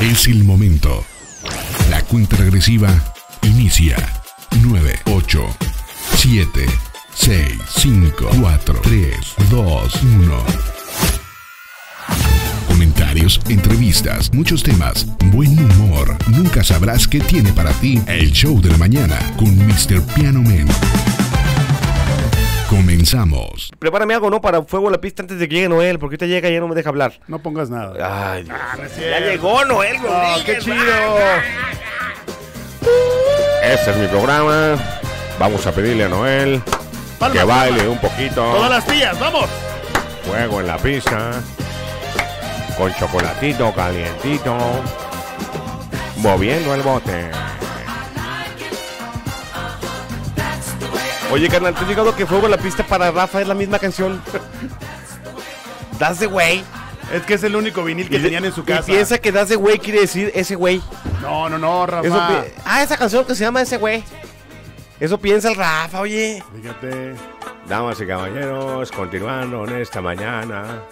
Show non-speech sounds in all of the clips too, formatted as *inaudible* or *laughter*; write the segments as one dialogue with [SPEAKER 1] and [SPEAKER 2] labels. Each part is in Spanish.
[SPEAKER 1] Es el momento. La cuenta regresiva inicia. 9, 8, 7, 6, 5, 4, 3, 2, 1. Comentarios, entrevistas, muchos temas, buen humor. Nunca sabrás qué tiene para ti el show de la mañana con Mr. Piano Man. Comenzamos.
[SPEAKER 2] Prepárame algo, ¿no? Para fuego la pista antes de que llegue Noel, porque ahorita llega y ya no me deja hablar.
[SPEAKER 3] No pongas nada.
[SPEAKER 2] Ay, Dios.
[SPEAKER 3] no es
[SPEAKER 2] ya llegó Noel,
[SPEAKER 3] Oh, qué chido.
[SPEAKER 2] Este es mi programa. Vamos a pedirle a Noel que baile un poquito.
[SPEAKER 3] Todas las tías, vamos.
[SPEAKER 2] Fuego en la pista. Con chocolatito calientito. Moviendo el bote. Oye, carnal, ¿te has llegado que Fuego en la pista para Rafa es la misma canción? Das de güey.
[SPEAKER 3] Es que es el único vinil que tenían en su casa.
[SPEAKER 2] Y piensa que das de güey quiere decir ese güey.
[SPEAKER 3] No, no, no, Rafa.
[SPEAKER 2] Eso ah, esa canción que se llama ese güey. Eso piensa el Rafa, oye.
[SPEAKER 3] Fíjate.
[SPEAKER 2] Damas y caballeros, continuando en esta mañana,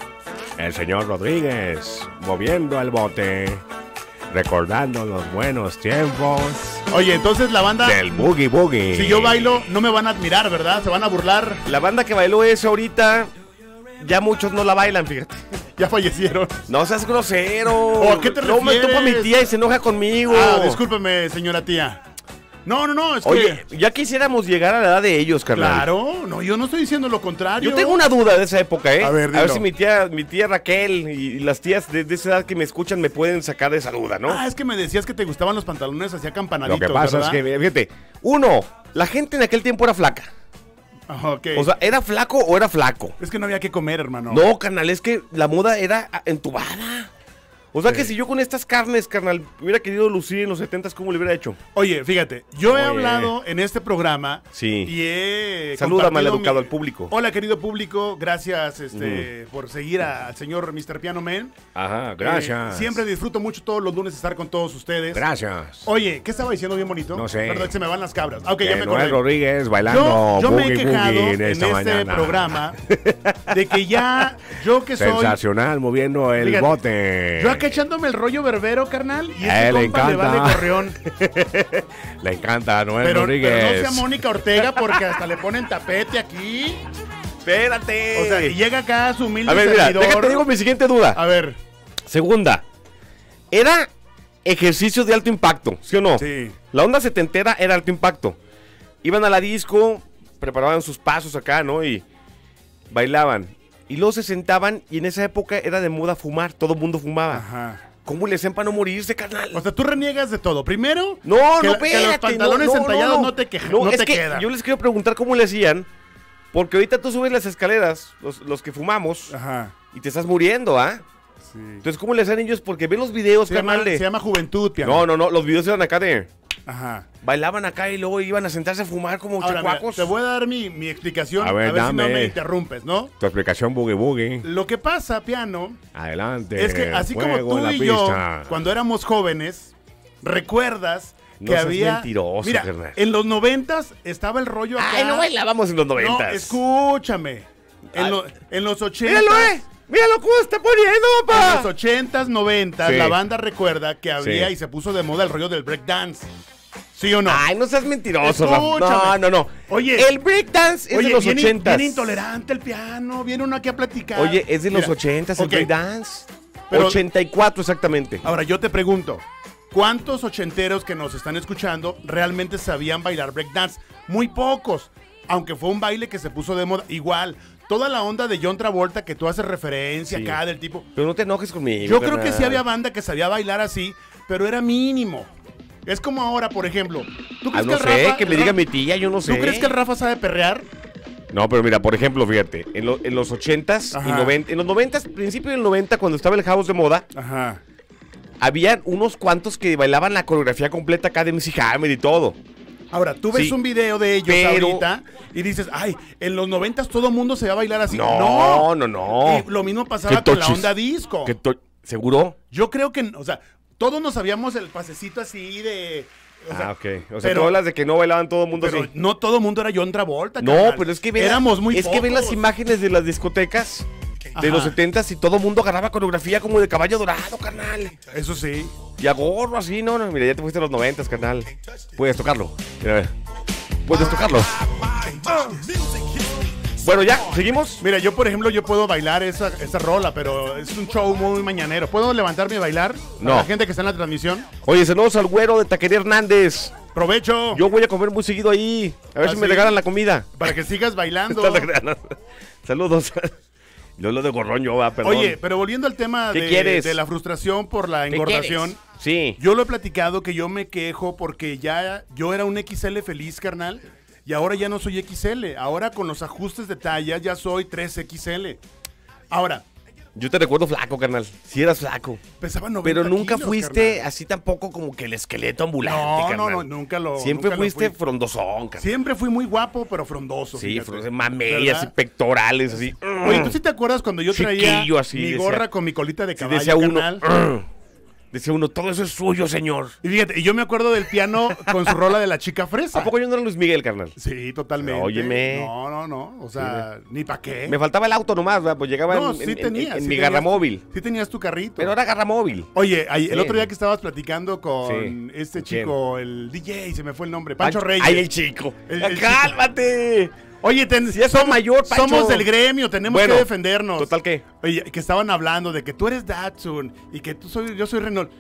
[SPEAKER 2] el señor Rodríguez moviendo el bote, recordando los buenos tiempos
[SPEAKER 3] Oye, entonces la banda.
[SPEAKER 2] del Boogie Boogie.
[SPEAKER 3] Si yo bailo, no me van a admirar, ¿verdad? Se van a burlar.
[SPEAKER 2] La banda que bailó eso ahorita, ya muchos no la bailan, fíjate. *laughs*
[SPEAKER 3] Ya fallecieron.
[SPEAKER 2] No seas grosero.
[SPEAKER 3] ¿O a qué te
[SPEAKER 2] No me
[SPEAKER 3] refieres?
[SPEAKER 2] topa mi tía y se enoja conmigo.
[SPEAKER 3] Ah, discúlpeme, señora tía. No, no, no, es
[SPEAKER 2] Oye,
[SPEAKER 3] que.
[SPEAKER 2] ya quisiéramos llegar a la edad de ellos, carnal.
[SPEAKER 3] Claro, no, yo no estoy diciendo lo contrario.
[SPEAKER 2] Yo tengo una duda de esa época, ¿eh?
[SPEAKER 3] A ver, dilo.
[SPEAKER 2] si mi tía, mi tía Raquel y las tías de, de esa edad que me escuchan me pueden sacar de esa duda, ¿no?
[SPEAKER 3] Ah, es que me decías que te gustaban los pantalones hacia
[SPEAKER 2] Lo
[SPEAKER 3] campanaditos.
[SPEAKER 2] que pasa
[SPEAKER 3] ¿verdad?
[SPEAKER 2] es que, fíjate, uno, la gente en aquel tiempo era flaca.
[SPEAKER 3] Ah, ok.
[SPEAKER 2] O sea, ¿era flaco o era flaco?
[SPEAKER 3] es que no había que comer, hermano.
[SPEAKER 2] No, carnal, es que la moda era entubada. O sea que si yo con estas carnes, carnal, hubiera querido lucir en los 70 ¿cómo le hubiera hecho?
[SPEAKER 3] Oye, fíjate, yo he hablado en este programa
[SPEAKER 2] Sí.
[SPEAKER 3] y he
[SPEAKER 2] Saluda, maleducado, al público.
[SPEAKER 3] Hola, querido público, gracias este, por seguir a- al señor Mr. Piano Man.
[SPEAKER 2] Ajá,
[SPEAKER 3] Eh, siempre disfruto mucho todos los lunes estar con todos ustedes.
[SPEAKER 2] Gracias.
[SPEAKER 3] Oye, ¿qué estaba diciendo bien bonito?
[SPEAKER 2] No sé.
[SPEAKER 3] Perdón, se me van las cabras. Ah, Ok, ya me
[SPEAKER 2] Noel. Rodríguez bailando
[SPEAKER 3] Yo, yo me he quejado en
[SPEAKER 2] en
[SPEAKER 3] este programa de que ya *laughs* yo que soy
[SPEAKER 2] Sensacional, moviendo el
[SPEAKER 3] Fíjate,
[SPEAKER 2] bote.
[SPEAKER 3] yo acá echándome el rollo verbero, carnal, y este
[SPEAKER 2] Eh, le
[SPEAKER 3] compa le va de
[SPEAKER 2] encanta.
[SPEAKER 3] correón. *laughs*
[SPEAKER 2] Le encanta a Noel
[SPEAKER 3] Pero,
[SPEAKER 2] Rodríguez.
[SPEAKER 3] pero no sea Mónica Ortega porque hasta le ponen tapete aquí.
[SPEAKER 2] Espérate.
[SPEAKER 3] O sea, y llega acá su humilde
[SPEAKER 2] a ver, mira,
[SPEAKER 3] servidor.
[SPEAKER 2] déjate digo mi siguiente duda.
[SPEAKER 3] A ver,
[SPEAKER 2] Segunda, era ejercicio de alto impacto, ¿sí o no?
[SPEAKER 3] Sí.
[SPEAKER 2] La onda setentera era alto impacto. Iban a la disco, preparaban sus pasos acá, ¿no? Y bailaban. Y luego se sentaban y en esa época era de moda fumar, todo el mundo fumaba.
[SPEAKER 3] ajá.
[SPEAKER 2] ¿Cómo le hacían para no morirse, carnal?
[SPEAKER 3] O sea, tú reniegas de todo. Primero,
[SPEAKER 2] no,
[SPEAKER 3] que,
[SPEAKER 2] no,
[SPEAKER 3] que
[SPEAKER 2] espérate.
[SPEAKER 3] los pantalones
[SPEAKER 2] no, no,
[SPEAKER 3] entallados no,
[SPEAKER 2] no.
[SPEAKER 3] te, quejan,
[SPEAKER 2] No, es
[SPEAKER 3] te
[SPEAKER 2] que
[SPEAKER 3] quedan.
[SPEAKER 2] Yo les quiero preguntar cómo le hacían, porque ahorita tú subes las escaleras, los, los que fumamos,
[SPEAKER 3] Ajá.
[SPEAKER 2] y te estás muriendo, ¿ah?
[SPEAKER 3] Sí.
[SPEAKER 2] Entonces, ¿cómo le hacían ellos? Porque ven los videos,
[SPEAKER 3] Se llama,
[SPEAKER 2] carnal, de-
[SPEAKER 3] se llama juventud, piano.
[SPEAKER 2] No, no, no, los videos eran acá de...
[SPEAKER 3] Ajá.
[SPEAKER 2] Bailaban acá y luego iban a sentarse a fumar como
[SPEAKER 3] Ahora, mira, te voy a dar mi, mi explicación.
[SPEAKER 2] A
[SPEAKER 3] A
[SPEAKER 2] ver,
[SPEAKER 3] ver, si no
[SPEAKER 2] dame.
[SPEAKER 3] me interrumpes, ¿no?
[SPEAKER 2] Tu explicación boogie boogie.
[SPEAKER 3] Lo que pasa, piano,
[SPEAKER 2] Adelante.
[SPEAKER 3] es que así como tú
[SPEAKER 2] la
[SPEAKER 3] y yo, cuando éramos jóvenes, recuerdas
[SPEAKER 2] No
[SPEAKER 3] que había.
[SPEAKER 2] mentiroso,
[SPEAKER 3] mira,
[SPEAKER 2] carnal.
[SPEAKER 3] en los noventas estaba el rollo acá.
[SPEAKER 2] Ay, no bailábamos en los
[SPEAKER 3] No,
[SPEAKER 2] noventas.
[SPEAKER 3] escúchame. En, lo- en los ochentas.
[SPEAKER 2] Míralo, eh. Míralo cómo está poniendo,
[SPEAKER 3] En los
[SPEAKER 2] papá.
[SPEAKER 3] ochentas, noventas,
[SPEAKER 2] Sí.
[SPEAKER 3] la banda recuerda que había
[SPEAKER 2] Sí.
[SPEAKER 3] y se puso de moda el rollo del breakdance. ¿Sí o no?
[SPEAKER 2] Ay, no seas mentiroso. No, no, no.
[SPEAKER 3] Oye.
[SPEAKER 2] El breakdance es
[SPEAKER 3] Oye,
[SPEAKER 2] de los
[SPEAKER 3] viene,
[SPEAKER 2] ochentas.
[SPEAKER 3] viene intolerante el piano, viene uno aquí a platicar.
[SPEAKER 2] Oye, es de los
[SPEAKER 3] Mira,
[SPEAKER 2] ochentas el breakdance.
[SPEAKER 3] Pero-
[SPEAKER 2] 84 exactamente.
[SPEAKER 3] Ahora yo te pregunto, ¿cuántos ochenteros que nos están escuchando realmente sabían bailar breakdance? Muy pocos, aunque fue un baile que se puso de moda. Igual, toda la onda de John Travolta que tú haces referencia
[SPEAKER 2] Sí.
[SPEAKER 3] acá del tipo.
[SPEAKER 2] Pero no te enojes conmigo.
[SPEAKER 3] Yo creo que sí había banda que sabía bailar así, pero era mínimo. Es como ahora, por ejemplo. ¿Tú
[SPEAKER 2] Ah, no
[SPEAKER 3] que
[SPEAKER 2] sé,
[SPEAKER 3] Rafa-
[SPEAKER 2] que me diga mi tía, yo no sé.
[SPEAKER 3] ¿Tú crees que el Rafa sabe perrear?
[SPEAKER 2] No, pero mira, por ejemplo, fíjate, en, lo- en los 80s y
[SPEAKER 3] Ajá.
[SPEAKER 2] 90, en los 90s, principio del 90, cuando estaba el house de moda,
[SPEAKER 3] Ajá.
[SPEAKER 2] había unos cuantos que bailaban la coreografía completa acá de MC Hammer y todo.
[SPEAKER 3] Ahora, tú ves
[SPEAKER 2] Sí,
[SPEAKER 3] un video de ellos
[SPEAKER 2] pero-
[SPEAKER 3] ahorita y dices, ay, en los noventas todo mundo se va a bailar así.
[SPEAKER 2] No, no, no.
[SPEAKER 3] Y lo mismo pasaba con la onda disco.
[SPEAKER 2] ¿Seguro?
[SPEAKER 3] Yo creo que, o sea, todos nos sabíamos el pasecito así de... o sea,
[SPEAKER 2] ah, ok. O sea,
[SPEAKER 3] pero-
[SPEAKER 2] tú hablas de que no bailaban todo el mundo
[SPEAKER 3] Pero
[SPEAKER 2] así.
[SPEAKER 3] no todo mundo era John Travolta.
[SPEAKER 2] No,
[SPEAKER 3] carnal.
[SPEAKER 2] pero es que ven,
[SPEAKER 3] Éramos muy
[SPEAKER 2] es que ven las imágenes de las discotecas de
[SPEAKER 3] Ajá.
[SPEAKER 2] los 70s y todo el mundo agarraba coreografía como de caballo dorado, carnal.
[SPEAKER 3] Eso sí.
[SPEAKER 2] Y a gorro así, no, no, mira, ya te fuiste a los noventas, carnal. Puedes tocarlo. Mira, a ver. Puedes tocarlo. Bueno, ya, seguimos.
[SPEAKER 3] Mira, yo por ejemplo, yo puedo bailar esa, esa rola, pero es un show muy mañanero. ¿Puedo levantarme y bailar?
[SPEAKER 2] No.
[SPEAKER 3] A la gente que está en la transmisión.
[SPEAKER 2] Oye, saludos al güero de Taquería Hernández.
[SPEAKER 3] Provecho.
[SPEAKER 2] Yo voy a comer muy seguido ahí. A ver
[SPEAKER 3] ¿Ah,
[SPEAKER 2] si me
[SPEAKER 3] sí?
[SPEAKER 2] regalan la comida.
[SPEAKER 3] Para que sigas bailando. *laughs*
[SPEAKER 2] Saludos. *laughs* Yo lo de gorrón, yo, va, perdón.
[SPEAKER 3] Oye, pero volviendo al tema
[SPEAKER 2] ¿Qué
[SPEAKER 3] de,
[SPEAKER 2] quieres?
[SPEAKER 3] de la frustración por la
[SPEAKER 2] ¿Qué
[SPEAKER 3] engordación.
[SPEAKER 2] Sí.
[SPEAKER 3] Yo lo he platicado que yo me quejo porque ya yo era un XL feliz, carnal, y ahora ya no soy XL. Ahora con los ajustes de talla ya soy 3XL. Ahora,
[SPEAKER 2] Yo te recuerdo flaco, carnal. Si eras flaco.
[SPEAKER 3] pesaba 90
[SPEAKER 2] Pero nunca
[SPEAKER 3] kilos,
[SPEAKER 2] fuiste
[SPEAKER 3] carnal.
[SPEAKER 2] así tampoco como que el esqueleto ambulante,
[SPEAKER 3] No, no,
[SPEAKER 2] carnal.
[SPEAKER 3] no, nunca lo
[SPEAKER 2] Siempre
[SPEAKER 3] nunca lo
[SPEAKER 2] fuiste
[SPEAKER 3] fui.
[SPEAKER 2] frondosón, carnal.
[SPEAKER 3] Siempre fui muy guapo, pero frondoso.
[SPEAKER 2] Sí, frondoso,
[SPEAKER 3] ¿Verdad?
[SPEAKER 2] así pectorales, así.
[SPEAKER 3] Oye, ¿tú sí te acuerdas cuando yo traía
[SPEAKER 2] así,
[SPEAKER 3] mi
[SPEAKER 2] decía.
[SPEAKER 3] gorra con mi colita de
[SPEAKER 2] Sí,
[SPEAKER 3] caballo,
[SPEAKER 2] decía uno,
[SPEAKER 3] carnal?
[SPEAKER 2] Decía uno, todo eso es suyo, señor.
[SPEAKER 3] Y fíjate, y yo me acuerdo del piano con su rola de la chica fresa.
[SPEAKER 2] ¿A poco yo no era Luis Miguel, carnal?
[SPEAKER 3] Sí, totalmente.
[SPEAKER 2] Óyeme.
[SPEAKER 3] No, no, no. O sea, ni para qué.
[SPEAKER 2] Me faltaba el auto nomás, ¿verdad? pues llegaba
[SPEAKER 3] no,
[SPEAKER 2] en,
[SPEAKER 3] sí
[SPEAKER 2] en- en-
[SPEAKER 3] tenías.
[SPEAKER 2] en
[SPEAKER 3] sí
[SPEAKER 2] mi
[SPEAKER 3] tenías-
[SPEAKER 2] garramóvil.
[SPEAKER 3] Sí tenías tu carrito.
[SPEAKER 2] Pero era garramóvil.
[SPEAKER 3] Oye, ahí- el otro día que estabas platicando con
[SPEAKER 2] Sí.
[SPEAKER 3] este chico, el DJ, se me fue el nombre, Pancho Reyes.
[SPEAKER 2] Ay, el chico.
[SPEAKER 3] El- chico. Oye, ten-
[SPEAKER 2] Si es mayor, Pancho.
[SPEAKER 3] somos del gremio, tenemos
[SPEAKER 2] Bueno,
[SPEAKER 3] que defendernos.
[SPEAKER 2] ¿Total qué?
[SPEAKER 3] Oye, que estaban hablando de que tú eres Datsun y que tú soy, yo soy Renault.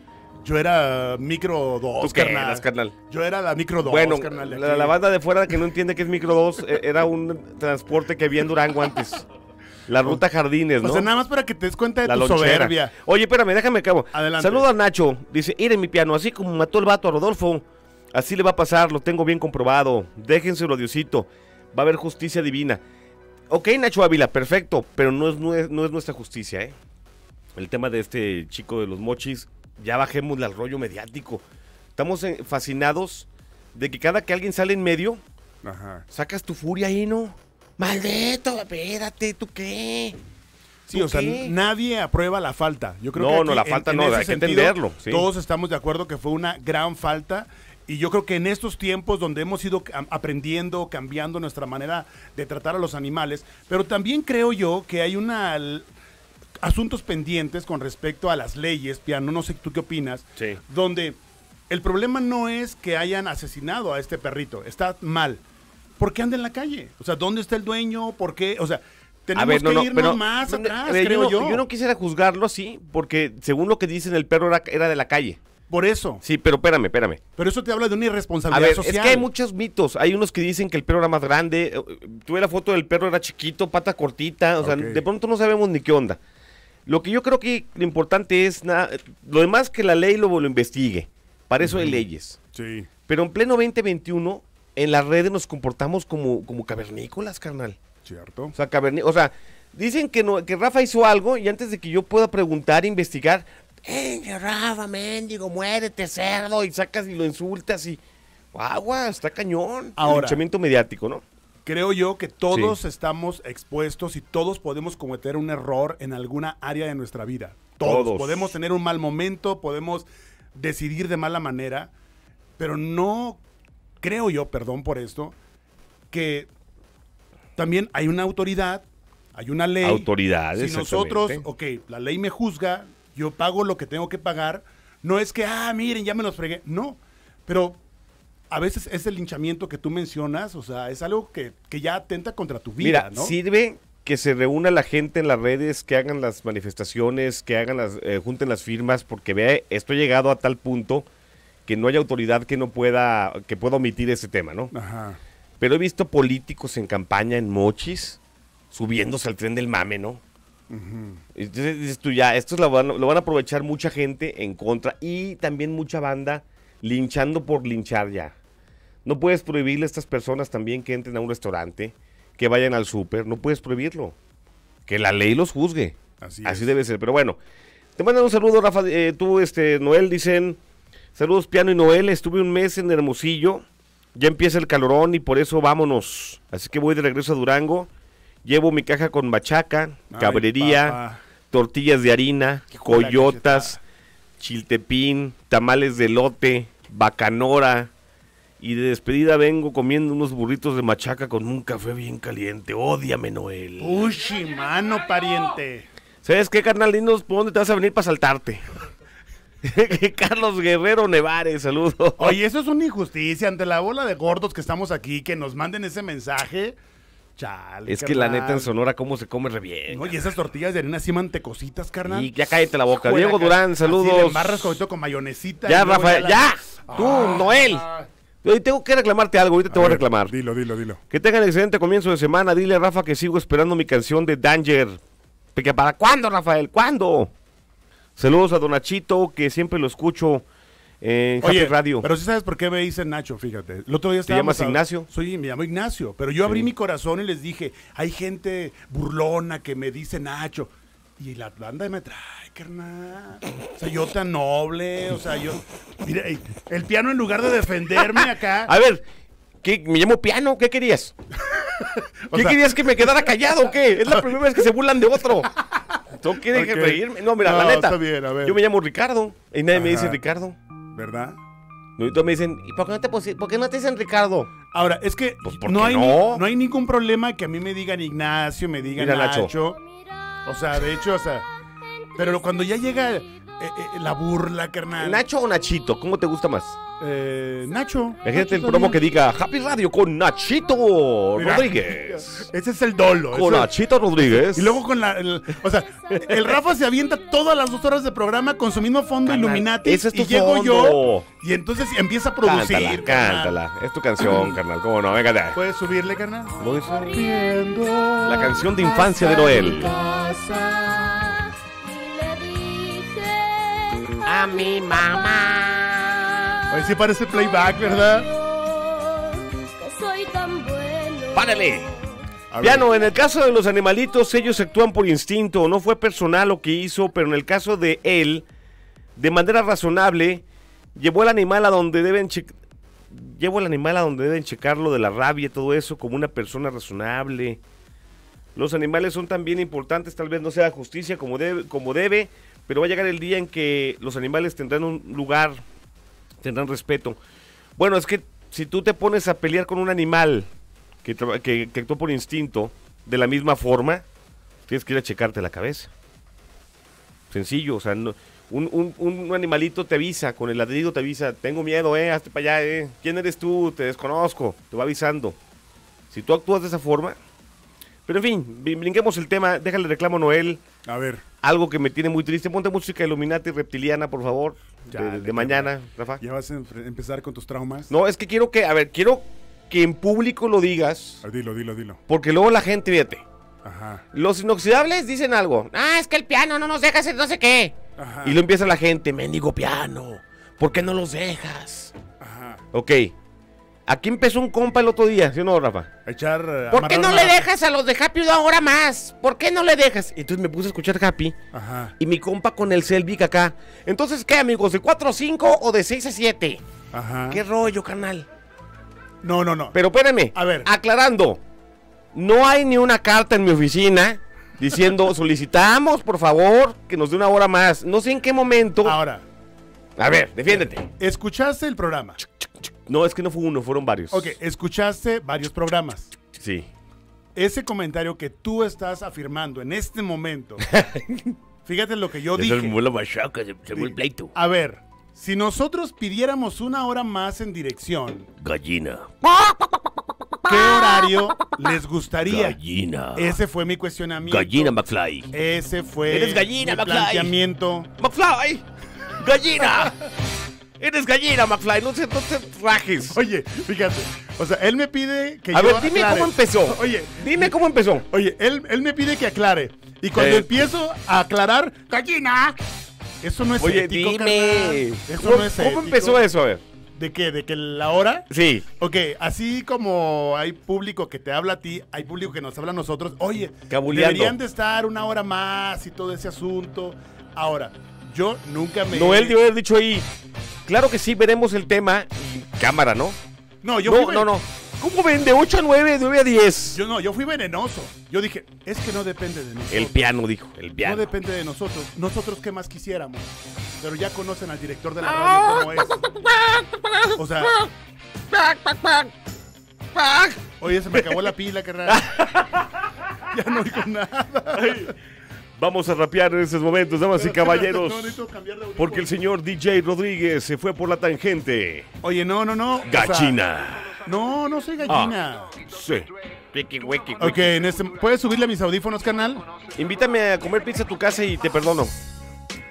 [SPEAKER 3] Yo era micro 2,
[SPEAKER 2] ¿Tú qué
[SPEAKER 3] carnal.
[SPEAKER 2] eras, carnal?
[SPEAKER 3] Yo era la micro 2,
[SPEAKER 2] Bueno,
[SPEAKER 3] carnal.
[SPEAKER 2] la, banda de fuera que no entiende que es Micro 2 eh, era un transporte que había en Durango antes. La ruta Jardines, ¿no?
[SPEAKER 3] O sea, nada más para que te des cuenta de
[SPEAKER 2] la
[SPEAKER 3] tu
[SPEAKER 2] lonchera.
[SPEAKER 3] soberbia.
[SPEAKER 2] Oye, espérame, déjame acabo.
[SPEAKER 3] Adelante.
[SPEAKER 2] Saludo a Nacho. Dice, ir en mi piano, así como mató el vato a Rodolfo. Así le va a pasar, lo tengo bien comprobado. Déjenselo Diosito. Va a haber justicia divina. Ok, Nacho Ávila, perfecto, pero no es, no es nuestra justicia, ¿eh? El tema de este chico de los mochis, ya bajémosle al rollo mediático. Estamos eh, fascinados de que cada que alguien sale en medio,
[SPEAKER 3] Ajá.
[SPEAKER 2] sacas tu furia ahí, ¿no? Maldito, espérate, ¿tú qué?
[SPEAKER 3] Sí,
[SPEAKER 2] ¿Tú
[SPEAKER 3] o sea, nadie aprueba la falta. Yo creo
[SPEAKER 2] No,
[SPEAKER 3] que
[SPEAKER 2] no, la falta no, hay que entenderlo, sí.
[SPEAKER 3] Todos estamos de acuerdo que fue una gran falta. Y yo creo que en estos tiempos donde hemos ido aprendiendo, cambiando nuestra manera de tratar a los animales, pero también creo yo que hay una asuntos pendientes con respecto a las leyes, piano, no sé tú qué opinas,
[SPEAKER 2] Sí.
[SPEAKER 3] donde el problema no es que hayan asesinado a este perrito, está mal. ¿Por qué anda en la calle? O sea, ¿dónde está el dueño? ¿Por qué? O sea, tenemos que irnos más
[SPEAKER 2] no,
[SPEAKER 3] atrás,
[SPEAKER 2] ver,
[SPEAKER 3] creo
[SPEAKER 2] no-
[SPEAKER 3] yo.
[SPEAKER 2] yo no quisiera juzgarlo así, porque según lo que dicen, el perro era, era de la calle.
[SPEAKER 3] Por eso.
[SPEAKER 2] Sí, pero espérame, espérame.
[SPEAKER 3] Pero eso te habla de una
[SPEAKER 2] A
[SPEAKER 3] irresponsabilidad
[SPEAKER 2] ver,
[SPEAKER 3] social.
[SPEAKER 2] es que hay muchos mitos. Hay unos que dicen que el perro era más grande. eh, Tuve la foto del perro, era chiquito, pata cortita. O sea, de pronto no sabemos ni qué onda. Lo que yo creo que lo importante es na- lo demás que la ley lo, lo investigue. Para eso hay leyes.
[SPEAKER 3] Sí.
[SPEAKER 2] Pero en pleno 2021, en las redes nos comportamos como, como cavernícolas, carnal.
[SPEAKER 3] Cierto.
[SPEAKER 2] O sea, caverní- o sea, dicen que, no, que Rafa hizo algo y antes de que yo pueda preguntar, investigar, ¡eh, Rafa, mendigo, muérete, cerdo! Y sacas y lo insultas y. ¡Agua! Está cañón.
[SPEAKER 3] Ahora.
[SPEAKER 2] Linchamiento mediático, ¿no?
[SPEAKER 3] Creo yo que todos estamos expuestos y todos podemos cometer un error en alguna área de nuestra vida. Todos.
[SPEAKER 2] Todos.
[SPEAKER 3] Podemos tener un mal momento, podemos decidir de mala manera, pero no creo yo, perdón por esto, que también hay una autoridad, hay una ley.
[SPEAKER 2] Autoridades.
[SPEAKER 3] Si nosotros, ok, la ley me juzga, yo pago lo que tengo que pagar, no es que, ah, miren, ya me los fregué. No, pero a veces ese linchamiento que tú mencionas, o sea, es algo que, que ya atenta contra tu vida,
[SPEAKER 2] Mira,
[SPEAKER 3] ¿no?
[SPEAKER 2] sirve que se reúna la gente en las redes, que hagan las manifestaciones, que hagan las, eh, junten las firmas, porque vea, esto ha llegado a tal punto que no hay autoridad que no pueda, que pueda omitir ese tema, ¿no?
[SPEAKER 3] Ajá.
[SPEAKER 2] Pero he visto políticos en campaña en mochis subiéndose al tren del mame, ¿no? Entonces dices tú ya, esto lo van, lo van a aprovechar mucha gente en contra y también mucha banda linchando por linchar ya. No puedes prohibirle a estas personas también que entren a un restaurante, que vayan al súper, no puedes prohibirlo. Que la ley los juzgue.
[SPEAKER 3] Así
[SPEAKER 2] Así debe ser. Pero bueno, te mandan un saludo, Rafa. eh, tú, este, Noel, dicen. Saludos, Piano y Noel. Estuve un mes en Hermosillo. Ya empieza el calorón y por eso vámonos. Así que voy de regreso a Durango. Llevo mi caja con machaca, cabrería, tortillas de harina, coyotas, chiltepín, tamales de lote, bacanora. Y de despedida vengo comiendo unos burritos de machaca con un café bien caliente. Ódiame, Noel.
[SPEAKER 3] Ushi, mano, pariente.
[SPEAKER 2] ¿Sabes qué, carnal? Dinos por dónde te vas a venir para saltarte. *laughs* Carlos Guerrero Nevares, saludos.
[SPEAKER 3] Oye, eso es una injusticia ante la bola de gordos que estamos aquí, que nos manden ese mensaje. Chale,
[SPEAKER 2] Es que la neta en Sonora, ¿cómo se come re bien?
[SPEAKER 3] Oye, esas tortillas de harina así mantecositas, carnal.
[SPEAKER 2] Y ya cállate la boca.
[SPEAKER 3] Juega,
[SPEAKER 2] Diego. Durán,
[SPEAKER 3] Así le
[SPEAKER 2] saludos.
[SPEAKER 3] embarras con, mayonesita.
[SPEAKER 2] Ya,
[SPEAKER 3] y
[SPEAKER 2] Rafael,
[SPEAKER 3] la-
[SPEAKER 2] ya. Tú,
[SPEAKER 3] Ah,
[SPEAKER 2] Noel.
[SPEAKER 3] ah.
[SPEAKER 2] Hoy tengo que reclamarte algo, ahorita te voy a reclamar.
[SPEAKER 3] Dilo, dilo, dilo.
[SPEAKER 2] Que tengan excelente comienzo de semana. Dile a Rafa que sigo esperando mi canción de Danger. Porque ¿Para cuándo, Rafael? ¿Cuándo? Saludos a Donachito, que siempre lo escucho en Happy
[SPEAKER 3] Oye,
[SPEAKER 2] Radio.
[SPEAKER 3] pero sí sabes por qué me dicen Nacho, fíjate. El otro día
[SPEAKER 2] ¿Te llamas Ignacio?
[SPEAKER 3] Soy, me llamo Ignacio, pero yo abrí mi corazón y les dije, hay gente burlona que me dice Nacho. Y la banda me trae, carnal. O sea, yo tan noble, o sea, yo... Mira, el piano en lugar de defenderme acá... *laughs*
[SPEAKER 2] A ver, ¿qué, me llamo piano, ¿qué querías? *laughs* ¿Qué
[SPEAKER 3] sea-
[SPEAKER 2] querías que me quedara callado o qué? Es la *laughs* primera vez que se burlan de otro. ¿Tú quieres que
[SPEAKER 3] Ok.
[SPEAKER 2] reírme? No, mira,
[SPEAKER 3] No,
[SPEAKER 2] la neta.
[SPEAKER 3] bien.
[SPEAKER 2] Yo me llamo Ricardo y nadie me dice. Ricardo.
[SPEAKER 3] ¿Verdad?
[SPEAKER 2] Todos me dicen, ¿y por qué no te, por qué no te dicen Ricardo?
[SPEAKER 3] Ahora, es que
[SPEAKER 2] Pues, ¿por
[SPEAKER 3] no hay,
[SPEAKER 2] no?
[SPEAKER 3] hay ningún problema que a mí me digan Ignacio, me digan
[SPEAKER 2] Mira, Nacho.
[SPEAKER 3] Nacho. O sea, de hecho, o sea... Pero cuando ya llega eh, eh, la burla, carnal...
[SPEAKER 2] ¿Nacho o Nachito? ¿Cómo te gusta más?
[SPEAKER 3] Eh, Nacho.
[SPEAKER 2] Imagínate el promo que diga Happy Radio con Nachito
[SPEAKER 3] Mira,
[SPEAKER 2] Rodríguez. *laughs*
[SPEAKER 3] Ese es el dolo.
[SPEAKER 2] Con Nachito Rodríguez.
[SPEAKER 3] Y luego con la. el- o sea, el Rafa se avienta todas las dos horas de programa con su mismo fondo
[SPEAKER 2] Carnal,
[SPEAKER 3] Illuminati.
[SPEAKER 2] ese es tu
[SPEAKER 3] y llego yo. Y entonces empieza a producir.
[SPEAKER 2] Cántala. Es tu canción, *clears throat* carnal. ¿Cómo no? Venga.
[SPEAKER 3] ¿Puedes subirle, carnal?
[SPEAKER 2] ¿Cómo dice?
[SPEAKER 3] La
[SPEAKER 2] canción de infancia de Noel. A mi mamá.
[SPEAKER 3] Sí parece playback, ¿verdad?
[SPEAKER 4] que soy tan bueno.
[SPEAKER 2] ¡Párale! Piano, en el caso de los animalitos, ellos actúan por instinto. No fue personal lo que hizo, pero en el caso de él, de manera razonable, llevó el animal a donde deben llevó el animal a donde deben checarlo de la rabia y todo eso como una persona razonable. Los animales son también importantes, tal vez no sea justicia como debe, como debe, pero va a llegar el día en que los animales tendrán un lugar, tendrán respeto. Bueno, es que si tú te pones a pelear con un animal que, que, que actúa por instinto de la misma forma, tienes que ir a checarte la cabeza. Sencillo, o sea, no- un, un- un animalito te avisa, con el ladrido te avisa, tengo miedo, eh, hazte para allá, eh, ¿quién eres tú? Te desconozco, te va avisando. Si tú actúas de esa forma, pero en fin, brin- brinquemos el tema, déjale reclamo a Noel,
[SPEAKER 3] A ver.
[SPEAKER 2] algo que me tiene muy triste, ponte música Illuminati reptiliana, por favor,
[SPEAKER 3] Ya,
[SPEAKER 2] de, mañana, Rafa.
[SPEAKER 3] ¿Ya vas a empezar con tus traumas?
[SPEAKER 2] No, es que quiero que, a ver, quiero que en público lo digas,
[SPEAKER 3] Dilo, dilo, dilo.
[SPEAKER 2] porque luego la gente, fíjate,
[SPEAKER 3] Ajá.
[SPEAKER 2] los inoxidables dicen algo, ah, es que el piano no nos deja hacer no sé qué.
[SPEAKER 3] Ajá.
[SPEAKER 2] Y lo empieza la gente, mendigo piano, ¿por qué no los dejas?
[SPEAKER 3] Ajá.
[SPEAKER 2] Ok, aquí empezó un compa el otro día, ¿sí o no, Rafa?
[SPEAKER 3] A echar.
[SPEAKER 2] ¿Por qué no le dejas a los de Happy una hora más? ¿Por qué no le dejas? Entonces me puse a escuchar Happy
[SPEAKER 3] Ajá.
[SPEAKER 2] y mi compa con el Selvic acá. Entonces, ¿qué, amigos? ¿De 4 a 5 o de 6 a 7?
[SPEAKER 3] Ajá.
[SPEAKER 2] ¿Qué rollo, canal?
[SPEAKER 3] No, no, no.
[SPEAKER 2] Pero espérenme.
[SPEAKER 3] A ver.
[SPEAKER 2] Aclarando. No hay ni una carta en mi oficina diciendo *laughs* solicitamos, por favor, que nos dé una hora más. No sé en qué momento.
[SPEAKER 3] Ahora,
[SPEAKER 2] A ver, defiéndete.
[SPEAKER 3] escuchaste el programa.
[SPEAKER 2] No, es que no fue uno, fueron varios.
[SPEAKER 3] Ok, escuchaste varios programas.
[SPEAKER 2] Sí.
[SPEAKER 3] Ese comentario que tú estás afirmando en este momento. *laughs* fíjate lo que yo
[SPEAKER 2] Eso es
[SPEAKER 3] dije.
[SPEAKER 2] pleito.
[SPEAKER 3] A ver, si nosotros pidiéramos una hora más en dirección,
[SPEAKER 2] Gallina.
[SPEAKER 3] ¿qué horario les gustaría?
[SPEAKER 2] Gallina.
[SPEAKER 3] Ese fue mi cuestionamiento.
[SPEAKER 2] Gallina McFly.
[SPEAKER 3] Ese fue
[SPEAKER 2] Eres gallina,
[SPEAKER 3] mi
[SPEAKER 2] McFly.
[SPEAKER 3] planteamiento.
[SPEAKER 2] McFly. Gallina. *laughs* Eres gallina, McFly. No, se, no te rajes.
[SPEAKER 3] Oye, fíjate. O sea, él me pide que
[SPEAKER 2] A
[SPEAKER 3] yo
[SPEAKER 2] ver, dime
[SPEAKER 3] aclare.
[SPEAKER 2] cómo empezó.
[SPEAKER 3] Oye,
[SPEAKER 2] Dime cómo empezó.
[SPEAKER 3] Oye, él, él me pide que aclare. Y cuando
[SPEAKER 2] Eh.
[SPEAKER 3] empiezo a aclarar, gallina. Eso no es
[SPEAKER 2] Oye,
[SPEAKER 3] ético,
[SPEAKER 2] dime.
[SPEAKER 3] Eso
[SPEAKER 2] ¿Cómo,
[SPEAKER 3] no es
[SPEAKER 2] cómo
[SPEAKER 3] ético.
[SPEAKER 2] empezó eso? A ver.
[SPEAKER 3] ¿De qué? ¿De que la hora?
[SPEAKER 2] Sí.
[SPEAKER 3] Ok, así como hay público que te habla a ti, hay público que nos habla a nosotros. Oye,
[SPEAKER 2] Cabuleando.
[SPEAKER 3] deberían de estar una hora más y todo ese asunto. Ahora, yo nunca me...
[SPEAKER 2] Noel debió haber dicho ahí. Claro que sí, veremos el tema. y Cámara, ¿no?
[SPEAKER 3] No, yo
[SPEAKER 2] no,
[SPEAKER 3] fui
[SPEAKER 2] no, no. ¿Cómo ven? De 8 a 9, de 9 a 10.
[SPEAKER 3] Yo no, yo fui venenoso. Yo dije, es que no depende de nosotros.
[SPEAKER 2] El piano, dijo. El
[SPEAKER 3] No
[SPEAKER 2] piano.
[SPEAKER 3] depende de nosotros. Nosotros qué más quisiéramos. Pero ya conocen al director de la radio como es. O sea, oye, se me acabó la pila, carnal. *laughs* ya no oigo nada.
[SPEAKER 2] Vamos a rapear en estos momentos, damas y caballeros. Porque el señor DJ Rodríguez se fue por la tangente.
[SPEAKER 3] Oye, no, no, no. o sea,
[SPEAKER 2] Gachina.
[SPEAKER 3] no, no soy gallina.
[SPEAKER 2] Sí. Huequi, huequi.
[SPEAKER 3] Ok, en este, ¿puedes subirle a mis audífonos, canal?
[SPEAKER 2] Invítame a comer pizza a tu casa y te perdono.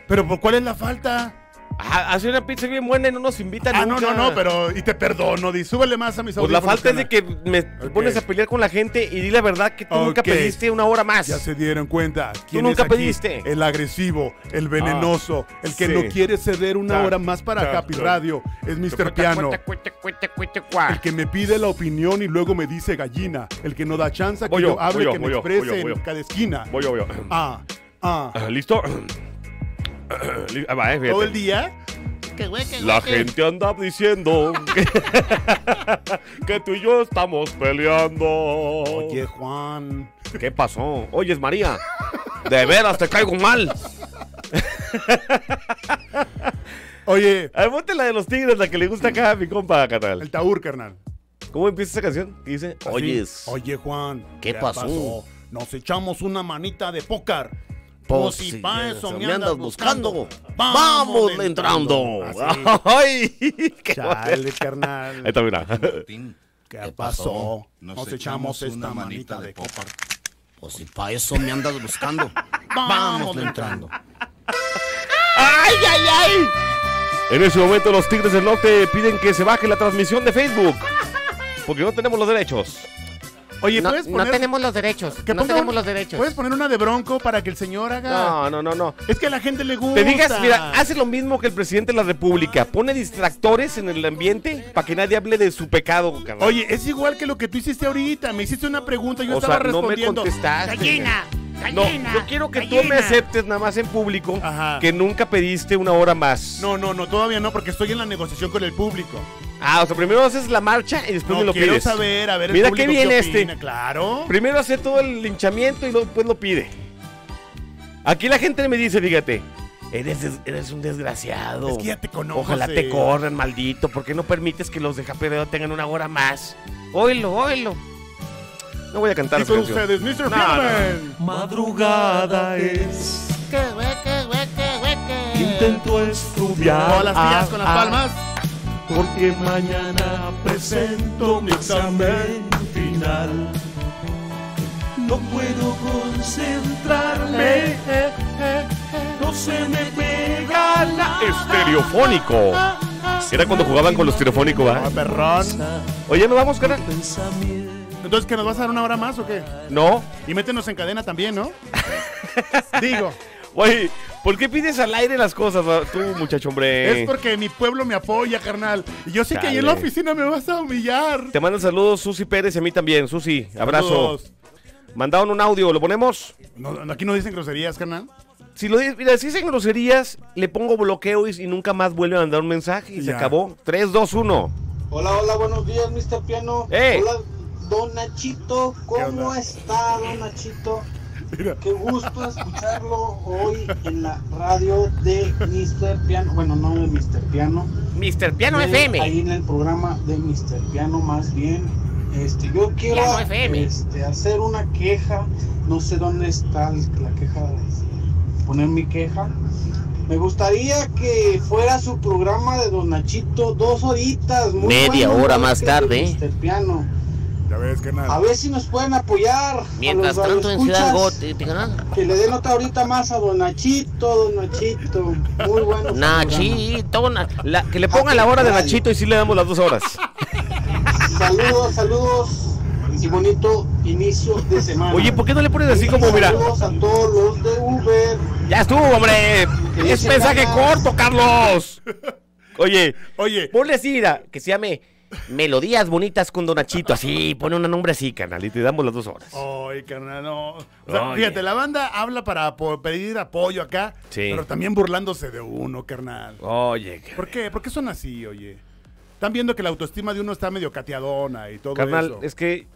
[SPEAKER 3] Pero ¿por cuál es la falta?
[SPEAKER 2] Ah, hace una pizza bien buena y no nos invitan
[SPEAKER 3] Ah, no,
[SPEAKER 2] nunca.
[SPEAKER 3] no, no, pero y te perdono, di, súbele más a mis
[SPEAKER 2] Pues la falta es de que me pones a pelear con la gente y di la verdad que tú nunca pediste una hora más.
[SPEAKER 3] Ya se dieron cuenta. ¿Quién
[SPEAKER 2] nunca
[SPEAKER 3] es aquí?
[SPEAKER 2] pediste.
[SPEAKER 3] El agresivo, el venenoso, el que
[SPEAKER 2] sí.
[SPEAKER 3] no quiere ceder una hora más para
[SPEAKER 2] ta,
[SPEAKER 3] Happy. Radio. Es Mr. Piano. El que me pide la opinión y luego me dice gallina. El que no da chance que
[SPEAKER 2] Voy
[SPEAKER 3] yo,
[SPEAKER 2] yo,
[SPEAKER 3] hable,
[SPEAKER 2] voy yo,
[SPEAKER 3] que me
[SPEAKER 2] voy
[SPEAKER 3] exprese en cada esquina.
[SPEAKER 2] Voy yo, voy yo.
[SPEAKER 3] Ah, ah.
[SPEAKER 2] Ah, ¿Listo? *clears throat* Va, eh.
[SPEAKER 3] Todo el día.
[SPEAKER 2] La gente anda diciendo que, *laughs* que tú y yo estamos peleando.
[SPEAKER 3] Oye, Juan.
[SPEAKER 2] ¿Qué pasó? Oyes, María. De veras, te caigo mal.
[SPEAKER 3] Oye,
[SPEAKER 2] A ver, ponte la de los tigres, la que le gusta acá a mi compa, canal.
[SPEAKER 3] el taur, carnal.
[SPEAKER 2] ¿Cómo empieza esa canción? ¿Qué dice?
[SPEAKER 3] Así.
[SPEAKER 2] Oyes.
[SPEAKER 3] Oye, Juan.
[SPEAKER 2] ¿Qué pasó?
[SPEAKER 3] Nos echamos una manita de póker.
[SPEAKER 2] Pues
[SPEAKER 3] Pues si pa' eso
[SPEAKER 2] me andas
[SPEAKER 3] andas buscando,
[SPEAKER 2] buscando,
[SPEAKER 3] vamos entrando. Así.
[SPEAKER 2] Ay, qué
[SPEAKER 3] Chale, carnal.
[SPEAKER 2] Ahí está, mira.
[SPEAKER 3] ¿Qué,
[SPEAKER 5] ¿Qué
[SPEAKER 3] pasó? Nos, echamos esta manita de
[SPEAKER 5] copa. Pues si para eso me andas buscando,
[SPEAKER 3] Vamos
[SPEAKER 5] vamos entrando.
[SPEAKER 2] ¡Ay, ay, ay! En ese momento los Tigres del Norte piden que se baje la transmisión de Facebook. Porque no tenemos los derechos.
[SPEAKER 3] Oye,
[SPEAKER 6] No,
[SPEAKER 3] ¿puedes
[SPEAKER 6] no
[SPEAKER 3] poner,
[SPEAKER 6] tenemos los derechos.
[SPEAKER 3] que
[SPEAKER 6] no tenemos
[SPEAKER 3] un-
[SPEAKER 6] los derechos.
[SPEAKER 3] ¿Puedes poner una de bronco para que el señor haga?
[SPEAKER 2] No, no, no, no.
[SPEAKER 3] Es que a la gente le gusta.
[SPEAKER 2] Te digas, mira, hace lo mismo que el presidente de la República. Pone distractores en el ambiente para que nadie hable de su pecado, carnal.
[SPEAKER 3] Oye, es igual que lo que tú hiciste ahorita. Me hiciste una pregunta, yo
[SPEAKER 2] O
[SPEAKER 3] estaba
[SPEAKER 2] sea, no me
[SPEAKER 3] respondiendo.
[SPEAKER 2] contestaste.
[SPEAKER 3] Gallina,
[SPEAKER 2] No,
[SPEAKER 3] gallina.
[SPEAKER 2] yo quiero que tú me aceptes nada más en público
[SPEAKER 3] Ajá.
[SPEAKER 2] que nunca pediste una hora más.
[SPEAKER 3] No, no, no, todavía no, porque estoy en la negociación con el público.
[SPEAKER 2] Ah, o sea, primero haces la marcha y después
[SPEAKER 3] No,
[SPEAKER 2] me lo
[SPEAKER 3] quiero
[SPEAKER 2] pides.
[SPEAKER 3] saber, a ver,
[SPEAKER 2] Mira qué bien
[SPEAKER 3] opina,
[SPEAKER 2] este.
[SPEAKER 3] Claro.
[SPEAKER 2] Primero hace todo el linchamiento y luego después lo pide. Aquí la gente me dice, fíjate, eres, des- eres un desgraciado.
[SPEAKER 3] Es que ya te conozco.
[SPEAKER 2] Ojalá te corran, maldito. ¿Por qué no permites que los de Japedeo tengan una hora más? Oílo, oílo. No voy a cantar
[SPEAKER 3] Y con
[SPEAKER 2] canción.
[SPEAKER 3] ustedes, Mr.
[SPEAKER 2] No.
[SPEAKER 7] Madrugada es.
[SPEAKER 4] Que hueque, hueque, hueque.
[SPEAKER 7] Intento estudiar.
[SPEAKER 3] Todas las tías con las
[SPEAKER 7] ah,
[SPEAKER 3] palmas.
[SPEAKER 7] Porque mañana presento mi examen final. No puedo concentrarme. No se me pega la.
[SPEAKER 2] Estereofónico. Era cuando jugaban con los estereofónicos,
[SPEAKER 3] Ah,
[SPEAKER 2] ¿va?
[SPEAKER 3] perrón.
[SPEAKER 2] Oye, ¿no vamos, cara?
[SPEAKER 7] Pensamiento.
[SPEAKER 3] Entonces, ¿que nos vas a dar una hora más o qué?
[SPEAKER 2] No.
[SPEAKER 3] Y métenos en cadena también, ¿no? *laughs* Digo,
[SPEAKER 2] Oye, ¿por qué pides al aire las cosas, va? tú, muchacho, hombre?
[SPEAKER 3] es porque mi pueblo me apoya, carnal. Y yo sé que ahí en la oficina me vas a humillar.
[SPEAKER 2] Te mandan saludos Susi Pérez y a mí también. Susi, abrazo.
[SPEAKER 3] Saludos.
[SPEAKER 2] Mandaron un audio, ¿lo ponemos?
[SPEAKER 3] No, no, aquí no dicen groserías, carnal.
[SPEAKER 2] Si lo mira, si dicen groserías, le pongo bloqueo y, y nunca más vuelve a mandar un mensaje y se acabó. 3, 2, 1.
[SPEAKER 8] Hola, hola, buenos días, Mr. Piano.
[SPEAKER 2] ¡Eh!
[SPEAKER 8] Hola, Don Nachito.
[SPEAKER 3] ¿Qué
[SPEAKER 8] ¿Cómo está, Don Nachito?
[SPEAKER 3] Mira.
[SPEAKER 8] Qué gusto escucharlo hoy en la radio de Mr. Piano. Bueno, no de Mr. Piano.
[SPEAKER 6] Mr. Piano
[SPEAKER 8] de-
[SPEAKER 6] FM.
[SPEAKER 8] Ahí en el programa de Mr. Piano, más bien. Este, yo quiero este, hacer una queja. No sé dónde está la queja. Poner mi queja. Me gustaría que fuera su programa de Don Nachito dos horitas. muy
[SPEAKER 6] Media
[SPEAKER 8] bueno,
[SPEAKER 6] hora más tarde.
[SPEAKER 8] Mr. Piano.
[SPEAKER 3] Ya ves, carnal.
[SPEAKER 8] A ver si nos pueden apoyar. a
[SPEAKER 6] Mientras
[SPEAKER 8] los
[SPEAKER 6] tanto en Ciudad Gótica.
[SPEAKER 8] Que le den otra horita más a Don Nachito, Don Nachito. Muy bueno. *laughs*
[SPEAKER 6] Nachito. na-
[SPEAKER 2] La- que le pongan la hora de Nachito y sí le damos las dos horas.
[SPEAKER 8] Saludos, saludos. Y bonito inicio de semana.
[SPEAKER 2] Oye, ¿por qué no le pones así como, mira?
[SPEAKER 8] Saludos a todos los de Uber.
[SPEAKER 2] Ya estuvo, hombre. Es mensaje corto, Carlos. *laughs* Oye,
[SPEAKER 3] Oye,
[SPEAKER 2] ponle así, mira, que se llame Melodías Bonitas con Donachito. Así, pone un nombre así, canal, y te damos las dos horas.
[SPEAKER 3] Oye, carnal, no. O sea,
[SPEAKER 2] Oye.
[SPEAKER 3] fíjate, la banda habla para apo- pedir apoyo acá,
[SPEAKER 2] Sí.
[SPEAKER 3] pero también burlándose de uno, carnal.
[SPEAKER 2] Oye,
[SPEAKER 3] ¿Por qué? ¿Por qué son así, oye? Están viendo que la autoestima de uno está medio cateadona y todo
[SPEAKER 2] carnal,
[SPEAKER 3] eso.
[SPEAKER 2] es que,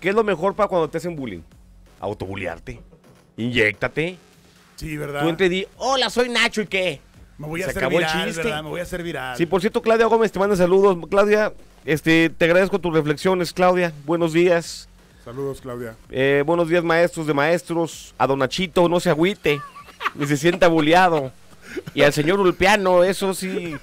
[SPEAKER 2] ¿qué es lo mejor para cuando te hacen bullying? Autobulearte. Inyéctate.
[SPEAKER 3] Sí, ¿verdad?
[SPEAKER 2] Tú entre y di, hola, soy Nacho, ¿y qué?
[SPEAKER 3] Me voy a
[SPEAKER 2] se
[SPEAKER 3] hacer
[SPEAKER 2] acabó el
[SPEAKER 3] viral,
[SPEAKER 2] chiste.
[SPEAKER 3] ¿verdad? Me voy a hacer viral.
[SPEAKER 2] Sí, por cierto, Claudia Gómez te manda saludos. Claudia, este, te agradezco tus reflexiones, Claudia. Buenos días.
[SPEAKER 3] Saludos, Claudia.
[SPEAKER 2] Eh, buenos días, maestros de maestros. A Don Nachito, no se agüite. Ni se sienta buleado. Y al señor Ulpiano, eso sí.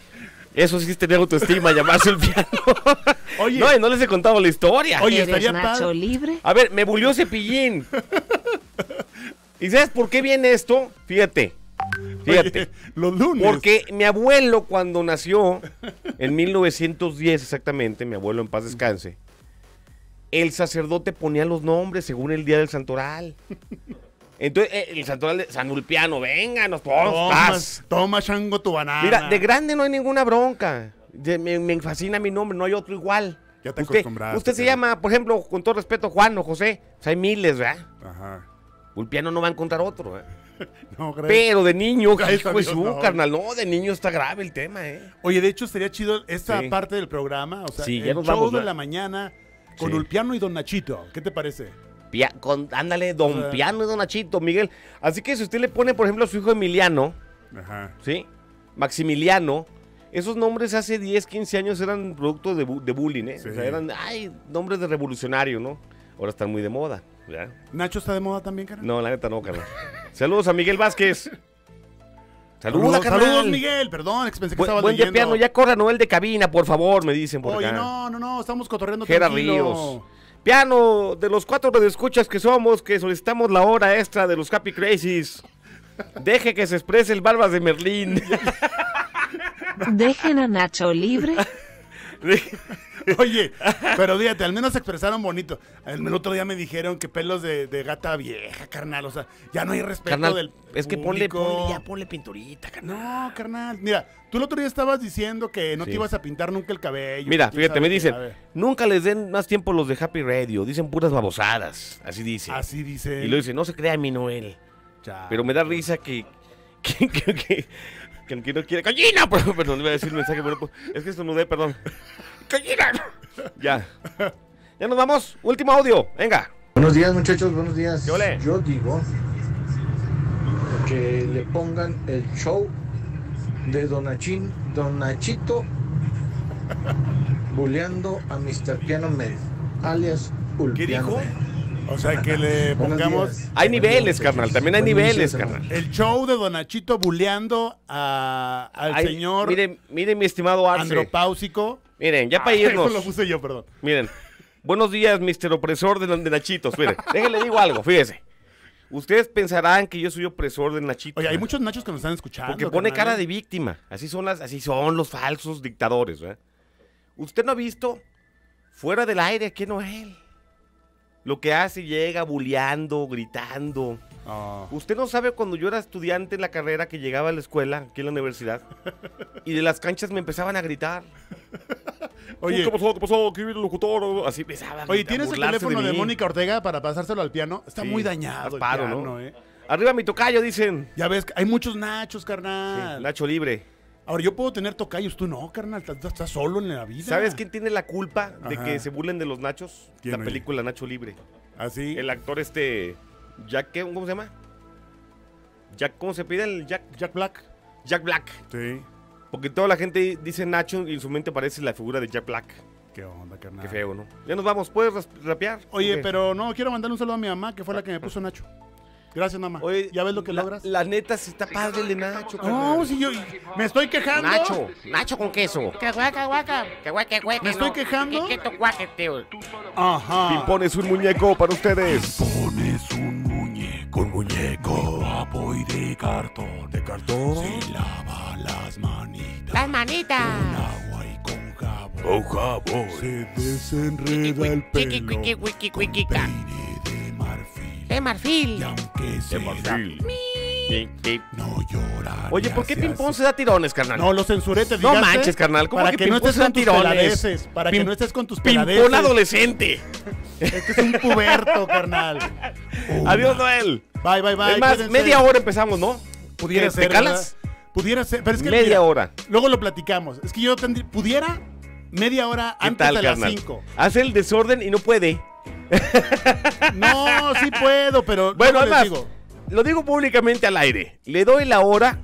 [SPEAKER 2] Eso sí es tener autoestima, llamarse Ulpiano. *laughs*
[SPEAKER 3] Oye.
[SPEAKER 2] No, y no les he contado la historia.
[SPEAKER 3] Oye,
[SPEAKER 6] ¿Eres
[SPEAKER 3] estaría
[SPEAKER 6] Nacho
[SPEAKER 3] padre.
[SPEAKER 6] libre?
[SPEAKER 2] A ver, me bulió Cepillín. *laughs* ¿Y sabes por qué viene esto? Fíjate. Fíjate.
[SPEAKER 3] Los lunes.
[SPEAKER 2] Porque mi abuelo cuando nació, en 1910 exactamente, mi abuelo en paz descanse, el sacerdote ponía los nombres según el día del santoral. Entonces, eh, el santoral de San Ulpiano, vénganos, todos,
[SPEAKER 3] Toma,
[SPEAKER 2] paz.
[SPEAKER 3] toma, chango, tu banana.
[SPEAKER 2] Mira, de grande no hay ninguna bronca. De- me, me fascina mi nombre, no hay otro igual.
[SPEAKER 3] Ya te
[SPEAKER 2] usted, usted se llama, por ejemplo, con todo respeto, Juan o José. O sea, hay miles, ¿verdad?
[SPEAKER 3] Ajá.
[SPEAKER 2] Ulpiano no va a encontrar otro, ¿eh? *laughs*
[SPEAKER 3] No.
[SPEAKER 2] Pero de niño, *laughs*
[SPEAKER 3] Gracias
[SPEAKER 2] hijo
[SPEAKER 3] a
[SPEAKER 2] de
[SPEAKER 3] Dios,
[SPEAKER 2] su,
[SPEAKER 3] no.
[SPEAKER 2] carnal. No, de niño está grave el tema, ¿eh?
[SPEAKER 3] Oye, de hecho, estaría chido esta
[SPEAKER 2] Sí.
[SPEAKER 3] parte del programa. O sea,
[SPEAKER 2] Sí, ya
[SPEAKER 3] el
[SPEAKER 2] nos
[SPEAKER 3] show
[SPEAKER 2] vamos,
[SPEAKER 3] de
[SPEAKER 2] ¿no?
[SPEAKER 3] la mañana con
[SPEAKER 2] Sí.
[SPEAKER 3] Ulpiano y Don Nachito. ¿Qué te parece?
[SPEAKER 2] Pia- con, ándale, don
[SPEAKER 3] O sea-
[SPEAKER 2] Piano y don Nachito, Miguel. Así que si usted le pone, por ejemplo, a su hijo Emiliano,
[SPEAKER 3] Ajá.
[SPEAKER 2] ¿sí? Maximiliano, esos nombres hace 10, 15 años eran producto de, bu- de bullying, ¿eh? O sea, eran, ay, nombres de revolucionario, ¿no? Ahora están muy de moda, ¿ya?
[SPEAKER 3] ¿Nacho está de moda también, cara?
[SPEAKER 2] No, la neta no, carnal. Saludos a Miguel Vázquez. Saludos,
[SPEAKER 3] Saludos,
[SPEAKER 2] carnal.
[SPEAKER 3] saludos, Miguel. Perdón, es que pensé que
[SPEAKER 2] Bu-
[SPEAKER 3] estaba
[SPEAKER 2] buen día,
[SPEAKER 3] leyendo.
[SPEAKER 2] piano. Ya corra Noel de cabina, por favor, me dicen por
[SPEAKER 3] Oye,
[SPEAKER 2] acá.
[SPEAKER 3] no, no, no, estamos cotorreando tranquilo.
[SPEAKER 2] Ríos. Piano, de los cuatro escuchas que somos, que solicitamos la hora extra de los Happy Crazies. Deje que se exprese el Barbas de Merlín. *laughs*
[SPEAKER 6] Dejen a Nacho libre. *laughs*
[SPEAKER 3] Oye, pero fíjate, al menos se expresaron bonito. El, el otro día me dijeron que pelos de, de gata vieja, carnal. O sea, ya no hay respeto
[SPEAKER 2] carnal,
[SPEAKER 3] del
[SPEAKER 2] es que ponle, ya ponle pinturita, carnal.
[SPEAKER 3] No, carnal. Mira, tú el otro día estabas diciendo que no
[SPEAKER 2] Sí.
[SPEAKER 3] te ibas a pintar nunca el cabello.
[SPEAKER 2] Mira, fíjate, me dicen, nunca les den más tiempo los de Happy Radio, dicen puras babosadas, así dice.
[SPEAKER 3] Así dice.
[SPEAKER 2] Y lo dice, no se crea mi Noel. Pero me da risa que. *laughs* que, que, que, que el que no quiere. ¡Gallina! *laughs* Perdón, perdón, le iba a decir el mensaje, pero pues, es que esto no perdón. ¡Gallina! Ya. Ya nos vamos. Último audio. Venga.
[SPEAKER 9] Buenos días muchachos, buenos días.
[SPEAKER 2] ¿Qué ole?
[SPEAKER 9] Yo digo que le pongan el show de Donachín, Don Nachito buleando a Mr. Piano Man, alias Ulpiano
[SPEAKER 3] dijo?
[SPEAKER 9] Man.
[SPEAKER 3] O sea, que le *laughs* pongamos.
[SPEAKER 2] Hay niveles, carnal. También hay niveles, carnal.
[SPEAKER 3] el show de Donachito buleando a, al
[SPEAKER 2] Ay,
[SPEAKER 3] señor
[SPEAKER 2] Miren, miren, mi estimado Arce.
[SPEAKER 3] andropáusico.
[SPEAKER 2] Miren, ya para
[SPEAKER 3] Ah, *laughs*
[SPEAKER 2] irnos.
[SPEAKER 3] Eso lo puse yo, perdón.
[SPEAKER 2] Miren. Buenos días, Mr. Opresor de, de Nachitos. Miren, déjenle digo algo, fíjese. Ustedes pensarán que yo soy opresor de Nachitos.
[SPEAKER 3] Oye, hay muchos nachos que nos están escuchando.
[SPEAKER 2] Porque pone
[SPEAKER 3] carnal.
[SPEAKER 2] cara de víctima. Así son las, así son los falsos dictadores, ¿verdad? Usted no ha visto fuera del aire aquí Noel. Lo que hace, llega bulleando, gritando.
[SPEAKER 3] Ah.
[SPEAKER 2] Usted no sabe cuando yo era estudiante en la carrera que llegaba a la escuela, aquí en la universidad, *laughs* y de las canchas me empezaban a gritar. *laughs*
[SPEAKER 3] Oye,
[SPEAKER 2] ¿Qué pasó? ¿Qué pasó? ¿Qué el locutor? Así empezaban a
[SPEAKER 3] oye ¿tienes el teléfono de. Mónica Ortega para pasárselo al piano? Está
[SPEAKER 2] Sí,
[SPEAKER 3] muy dañado el
[SPEAKER 2] paro,
[SPEAKER 3] piano,
[SPEAKER 2] ¿no?
[SPEAKER 3] ¿eh?
[SPEAKER 2] Arriba mi tocayo, dicen.
[SPEAKER 3] Ya ves, hay muchos nachos, carnal.
[SPEAKER 2] Nacho Libre.
[SPEAKER 3] Ahora, yo puedo tener tocayos, tú no, carnal. Estás, solo en la vida.
[SPEAKER 2] ¿Sabes quién tiene la culpa de
[SPEAKER 3] Ajá.
[SPEAKER 2] que se burlen de los nachos?
[SPEAKER 3] ¿Quién,
[SPEAKER 2] La
[SPEAKER 3] oye?
[SPEAKER 2] película Nacho Libre.
[SPEAKER 3] Así.
[SPEAKER 2] El actor este. Jack. ¿cómo se llama? Jack, ¿cómo se pide el Jack?
[SPEAKER 3] Jack Black.
[SPEAKER 2] Jack Black.
[SPEAKER 3] Sí.
[SPEAKER 2] Porque toda la gente dice Nacho y en su mente aparece la figura de Jack Black.
[SPEAKER 3] Qué onda, carnal.
[SPEAKER 2] Qué feo, ¿no? Ya nos vamos, ¿puedes rapear?
[SPEAKER 3] Oye, pero no, quiero mandar un saludo a mi mamá, que fue la que me puso Nacho. Gracias, mamá.
[SPEAKER 2] Oye,
[SPEAKER 3] ¿Ya ves lo que
[SPEAKER 2] la,
[SPEAKER 3] logras?
[SPEAKER 2] La neta sí está padre el de Nacho.
[SPEAKER 3] No, si yo me estoy quejando.
[SPEAKER 2] Nacho, Nacho con queso.
[SPEAKER 4] Que guaca, guaca. Que guaque, guaque.
[SPEAKER 3] ¿Me estoy
[SPEAKER 4] no.
[SPEAKER 3] quejando?
[SPEAKER 4] Que que guaque, tío.
[SPEAKER 3] Ajá.
[SPEAKER 2] Pimpones un muñeco para ustedes.
[SPEAKER 7] Pones un muñeco, un muñeco guapo y de cartón. ¿De cartón? Se lava las manitas
[SPEAKER 4] Las manitas.
[SPEAKER 7] con agua y con jabón. Con jabón. Se desenreda el
[SPEAKER 4] Chiqui,
[SPEAKER 7] pelo. con peine de marfil.
[SPEAKER 4] De marfil.
[SPEAKER 7] Y aunque se
[SPEAKER 2] Sí, sí.
[SPEAKER 7] no llora.
[SPEAKER 2] Oye, ¿por qué Pimpón se da tirones, carnal?
[SPEAKER 3] No, lo censuré, te
[SPEAKER 2] No manches, carnal, ¿cómo
[SPEAKER 3] Para
[SPEAKER 2] que
[SPEAKER 3] que, no
[SPEAKER 2] Pimpón
[SPEAKER 3] estés con tus
[SPEAKER 2] tirones?
[SPEAKER 3] Para que no estés con tus
[SPEAKER 2] Pimpón
[SPEAKER 3] peladeces.
[SPEAKER 2] adolescente.
[SPEAKER 3] Este es un puberto, carnal. *laughs*
[SPEAKER 2] Adiós, Noel.
[SPEAKER 3] Bye, bye, bye.
[SPEAKER 2] es más,
[SPEAKER 3] cuídense.
[SPEAKER 2] media hora empezamos, ¿no?
[SPEAKER 3] Pudiera
[SPEAKER 2] ¿Te
[SPEAKER 3] ser,
[SPEAKER 2] calas?
[SPEAKER 3] ¿verdad? Pudiera ser, pero es que
[SPEAKER 2] Media
[SPEAKER 3] mira,
[SPEAKER 2] hora.
[SPEAKER 3] Luego lo platicamos. Es que yo tendría, pudiera media hora
[SPEAKER 2] ¿Qué
[SPEAKER 3] antes
[SPEAKER 2] tal,
[SPEAKER 3] de las
[SPEAKER 2] carnal?
[SPEAKER 3] 5.
[SPEAKER 2] Hace el desorden y no puede.
[SPEAKER 3] No, sí puedo, pero
[SPEAKER 2] Bueno, además,
[SPEAKER 3] digo.
[SPEAKER 2] lo digo públicamente al aire. Le doy la hora,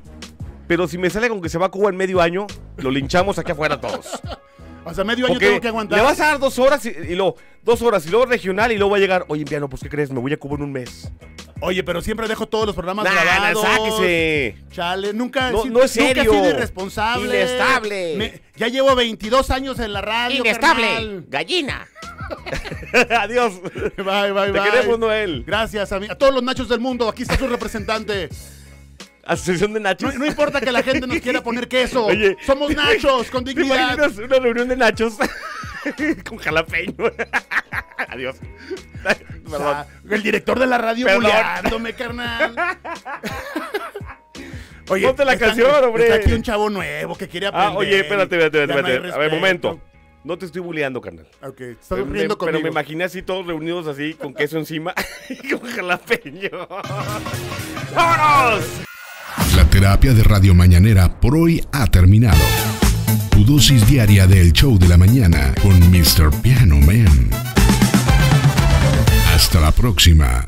[SPEAKER 2] pero si me sale con que se va a Cuba en medio año, lo linchamos aquí afuera todos.
[SPEAKER 3] O sea, medio año
[SPEAKER 2] Porque
[SPEAKER 3] tengo que aguantar.
[SPEAKER 2] le vas a dar dos horas y, y luego, dos horas y luego regional y luego va a llegar, oye, Emiliano, pues ¿qué crees? Me voy a Cuba en un mes.
[SPEAKER 3] Oye, pero siempre dejo todos los programas
[SPEAKER 2] Nah, nah,
[SPEAKER 3] grabados.
[SPEAKER 2] sáquese.
[SPEAKER 3] Chale, nunca,
[SPEAKER 2] No-
[SPEAKER 3] sí,
[SPEAKER 2] no es
[SPEAKER 3] nunca he
[SPEAKER 2] serio.
[SPEAKER 3] sido irresponsable.
[SPEAKER 4] Inestable.
[SPEAKER 3] Me- ya llevo 22 años en la radio,
[SPEAKER 4] Inestable.
[SPEAKER 3] carnal.
[SPEAKER 4] Gallina. *laughs*
[SPEAKER 2] Adiós.
[SPEAKER 3] Bye, bye,
[SPEAKER 2] Te
[SPEAKER 3] bye.
[SPEAKER 2] queremos, Noel.
[SPEAKER 3] Gracias a, mí, a todos los nachos del mundo. Aquí está su representante.
[SPEAKER 2] Asociación de Nachos.
[SPEAKER 3] no importa que la gente nos quiera poner queso.
[SPEAKER 2] Oye,
[SPEAKER 3] Somos nachos con
[SPEAKER 2] ¿Te
[SPEAKER 3] dignidad.
[SPEAKER 2] una reunión de nachos *laughs* con jalapeño? *laughs* Adiós.
[SPEAKER 3] O
[SPEAKER 2] Perdón.
[SPEAKER 3] sea, el director de la radio buleándome, carnal.
[SPEAKER 2] Ponte la canción, hombre.
[SPEAKER 3] Está aquí un chavo nuevo que quiere aprender.
[SPEAKER 2] Ah, oye, espérate, espérate, espérate.
[SPEAKER 3] no
[SPEAKER 2] a ver, momento. No te estoy bulleando, carnal.
[SPEAKER 3] Ok, estás
[SPEAKER 2] Pero me,
[SPEAKER 3] riendo
[SPEAKER 2] pero me imaginé así todos reunidos así, con queso encima *laughs* y con jalapeño. ¡Vámonos!
[SPEAKER 1] La terapia de Radio Mañanera por hoy ha terminado. Tu dosis diaria del show de la mañana con Mr. Piano Man. Hasta la próxima.